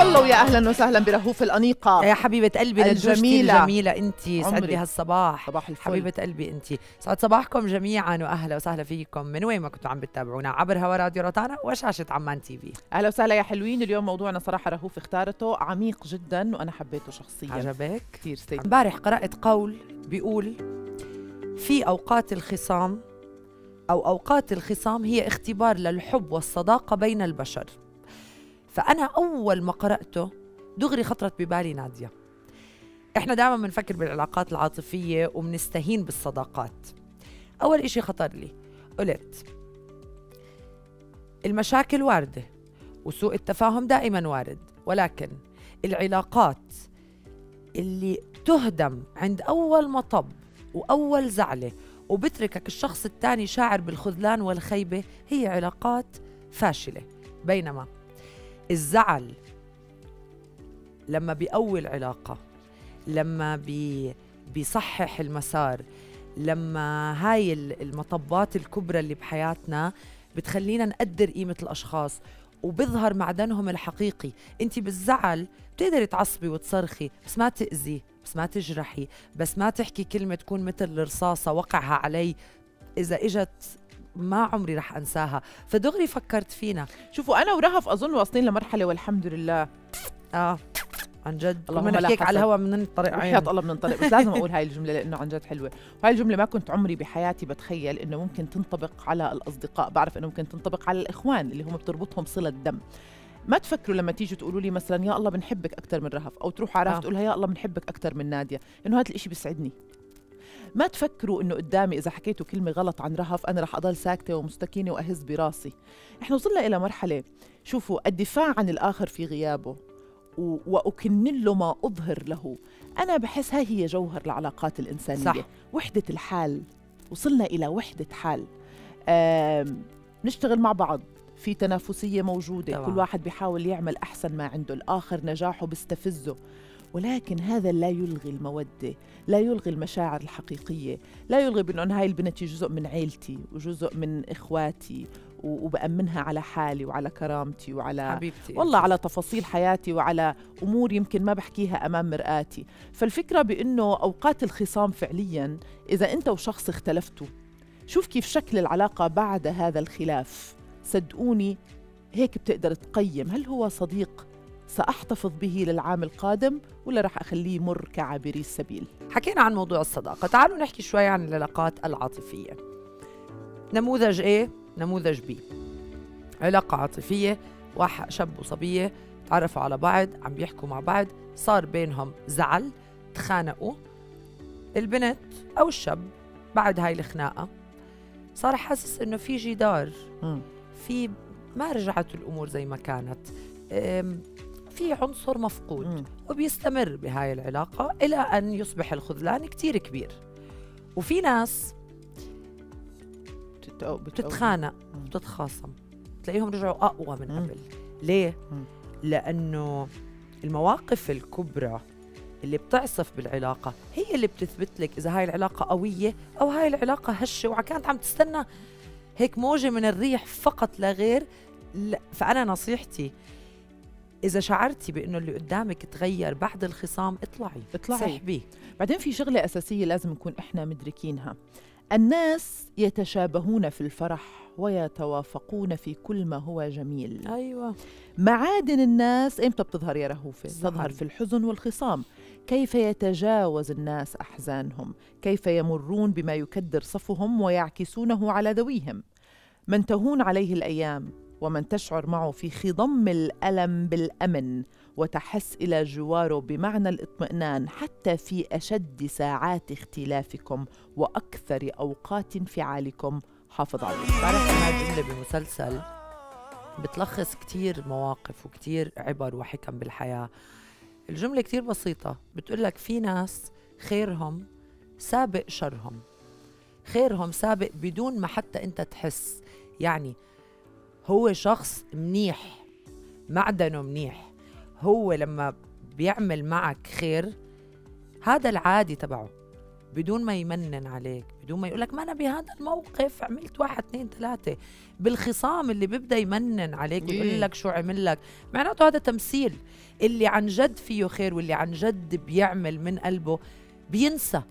والله ويا أهلا وسهلا برهوف الأنيقة. يا حبيبة قلبي الجميلة. الجميلة. جميلة. انت عمري. سعد لي هالصباح صباح الفل. حبيبة قلبي انت سعد صباحكم جميعا واهلا وسهلا فيكم. من وين ما كنتوا عم بتتابعونا؟ عبر هوا راديو روتانا وشاشة عمان تي في. أهلا وسهلا يا حلوين. اليوم موضوعنا صراحة رهوف اختارته. عميق جدا وأنا حبيته شخصيا. عجبك؟ كثير سيد امبارح قرأت قول بيقول في أوقات الخصام أو أوقات الخصام هي اختبار للحب والصداقة بين البشر. فأنا أول ما قرأته دغري خطرت ببالي نادية. إحنا دائما بنفكر بالعلاقات العاطفية وبنستهين بالصداقات. أول إشي خطر لي قلت المشاكل واردة وسوء التفاهم دائما وارد ولكن العلاقات اللي تهدم عند أول مطب وأول زعلة وبتركك الشخص الثاني شاعر بالخذلان والخيبة هي علاقات فاشلة بينما الزعل. لما بيقوي العلاقة لما بي بيصحح المسار لما هاي ال- المطبات الكبرى اللي بحياتنا بتخلينا نقدر قيمة الأشخاص وبظهر معدنهم الحقيقي. انت بالزعل بتقدري تعصبي وتصرخي بس ما تأذي بس ما تجرحي بس ما تحكي كلمة تكون مثل الرصاصة وقعها علي إذا إجت ما عمري رح أنساها. فدغري فكرت فينا. شوفوا أنا ورهف أظن واصلين لمرحلة والحمد لله. آه عن جد. اللهم نحكيك على. الهوا من الطريق. وحياة عين. الله بننطلق بس لازم أقول هاي الجملة لأنه عن جد حلوة. وهاي الجملة ما كنت عمري بحياتي بتخيل إنه ممكن تنطبق على الأصدقاء. بعرف إنه ممكن تنطبق على الإخوان اللي هم بتربطهم صلة دم. ما تفكروا لما تيجوا تقولوا لي مثلا يا الله بنحبك أكثر من رهف. أو تروحوا على رهف آه. تقولها يا الله بنحبك أكثر من نادية. انه هذا الإشي بيسعدني. ما تفكروا إنه قدامي إذا حكيتوا كلمة غلط عن رهف أنا رح أضل ساكتة ومستكينة وأهز براسي. إحنا وصلنا إلى مرحلة شوفوا الدفاع عن الآخر في غيابه واكن له ما أظهر له. أنا بحس هاي هي جوهر العلاقات الإنسانية. صح. وحدة الحال. وصلنا إلى وحدة حال. نشتغل مع بعض. في تنافسية موجودة. طبعاً. كل واحد بيحاول يعمل أحسن ما عنده. الآخر نجاحه بيستفزه. ولكن هذا لا يلغي المودة لا يلغي المشاعر الحقيقية. لا يلغي بأنه هاي البنت جزء من عيلتي وجزء من إخواتي وبأمنها على حالي وعلى كرامتي وعلى حبيبتي والله على تفاصيل حياتي وعلى أمور يمكن ما بحكيها أمام مرآتي. فالفكرة بأنه أوقات الخصام فعليا إذا أنت وشخص اختلفتوا شوف كيف شكل العلاقة بعد هذا الخلاف. صدقوني هيك بتقدر تقيم. هل هو صديق سأحتفظ به للعام القادم ولا رح أخليه يمر كعابري السبيل؟ حكينا عن موضوع الصداقة. تعالوا نحكي شوي عن العلاقات العاطفية. نموذج A نموذج B. علاقة عاطفية واحد شاب وصبية تعرفوا على بعض عم بيحكوا مع بعض صار بينهم زعل تخانقوا. البنت أو الشاب بعد هاي الخناقة صار حاسس إنه في جدار. في ما رجعت الأمور زي ما كانت. في عنصر مفقود مم. وبيستمر بهاي العلاقة إلى أن يصبح الخذلان كتير كبير وفي ناس بتتخانق مم. وبتتخاصم تلاقيهم رجعوا أقوى من. قبل ليه؟ مم. لأنه المواقف الكبرى اللي بتعصف بالعلاقة هي اللي بتثبت لك إذا هاي العلاقة قوية أو هاي العلاقة هشة وكانت عم تستنى هيك موجة من الريح فقط لا غير فأنا نصيحتي إذا شعرتي بإنه اللي قدامك تغير بعد الخصام اطلعي اطلعي. سحبيه بعدين في شغلة أساسية لازم نكون إحنا مدركينها. الناس يتشابهون في الفرح ويتوافقون في كل ما هو جميل. أيوة. معادن الناس إمتى بتظهر يا رهوفة؟ الزعل. تظهر في الحزن والخصام. كيف يتجاوز الناس أحزانهم؟ كيف يمرون بما يكدر صفهم ويعكسونه على ذويهم؟ من تهون عليه الأيام ومن تشعر معه في خضم الألم بالأمن وتحس إلى جواره بمعنى الاطمئنان حتى في أشد ساعات اختلافكم وأكثر أوقات انفعالكم. حافظ عليه بعرف بمسلسل بتلخص كتير مواقف وكتير عبر وحكم بالحياة. الجملة كتير بسيطة. بتقول لك في ناس خيرهم سابق شرهم. خيرهم سابق بدون ما حتى أنت تحس. يعني هو شخص منيح معدنه منيح. هو لما بيعمل معك خير هذا العادي تبعه. بدون ما يمنن عليك بدون ما يقولك ما أنا بهذا الموقف عملت واحد اثنين ثلاثة. بالخصام اللي بيبدأ يمنن عليك ويقول إيه. لك شو عمل لك معناته هذا تمثيل. اللي عن جد فيه خير واللي عن جد بيعمل من قلبه بينسى.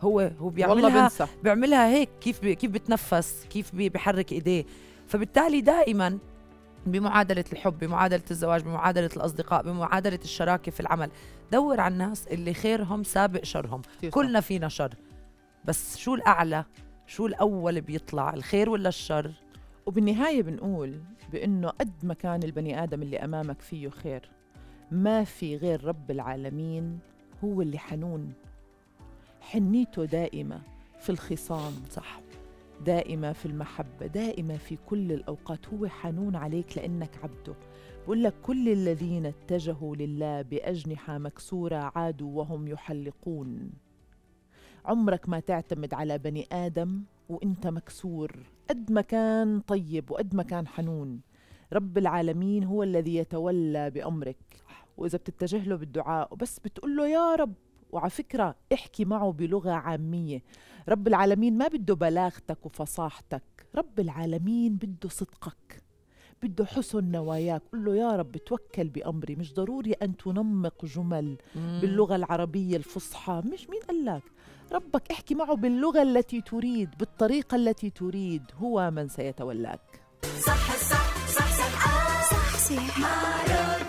هو هو والله بيعملها بنسى بيعملها هيك كيف بي كيف بتنفس كيف بي بيحرك إيديه. فبالتالي دائما بمعادلة الحب بمعادلة الزواج بمعادلة الأصدقاء بمعادلة الشراكة في العمل دور على الناس اللي خيرهم سابق شرهم. كلنا فينا شر بس شو الأعلى؟ شو الأول بيطلع الخير ولا الشر؟ وبالنهاية بنقول بأنه قد ما كان البني آدم اللي أمامك فيه خير ما في غير رب العالمين هو اللي حنون. حنيته دائمة في الخصام. صح. دائمة في المحبة دائمة في كل الأوقات. هو حنون عليك لأنك عبده. بقول لك كل الذين اتجهوا لله بأجنحة مكسورة عادوا وهم يحلقون. عمرك ما تعتمد على بني آدم وإنت مكسور. قد ما كان طيب وقد ما كان حنون. رب العالمين هو الذي يتولى بأمرك. وإذا بتتجه له بالدعاء وبس بتقول له يا رب وعلى فكرة احكي معه بلغة عامية. رب العالمين ما بده بلاغتك وفصاحتك. رب العالمين بده صدقك. بده حسن نواياك. قل له يا رب توكل بأمري. مش ضروري أن تنمق جمل باللغة العربية الفصحى. مش مين قال لك؟ ربك احكي معه باللغة التي تريد بالطريقة التي تريد. هو من سيتولاك. صح صح صح صح آه صح صح. مع رورا